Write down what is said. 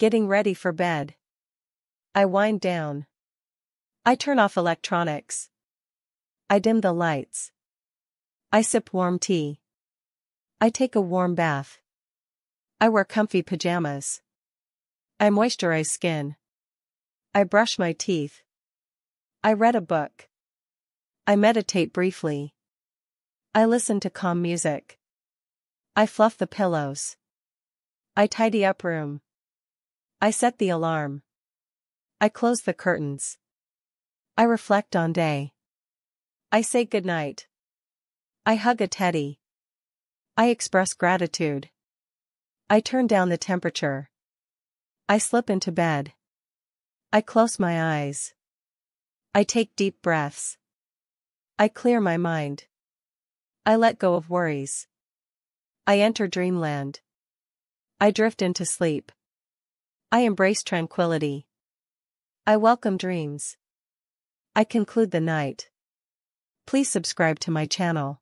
Getting ready for bed. I wind down. I turn off electronics. I dim the lights. I sip warm tea. I take a warm bath. I wear comfy pajamas. I moisturize skin. I brush my teeth. I read a book. I meditate briefly. I listen to calm music. I fluff the pillows. I tidy up room. I set the alarm. I close the curtains. I reflect on day. I say goodnight. I hug a teddy. I express gratitude. I turn down the temperature. I slip into bed. I close my eyes. I take deep breaths. I clear my mind. I let go of worries. I enter dreamland. I drift into sleep. I embrace tranquility. I welcome dreams. I conclude the night. Please subscribe to my channel.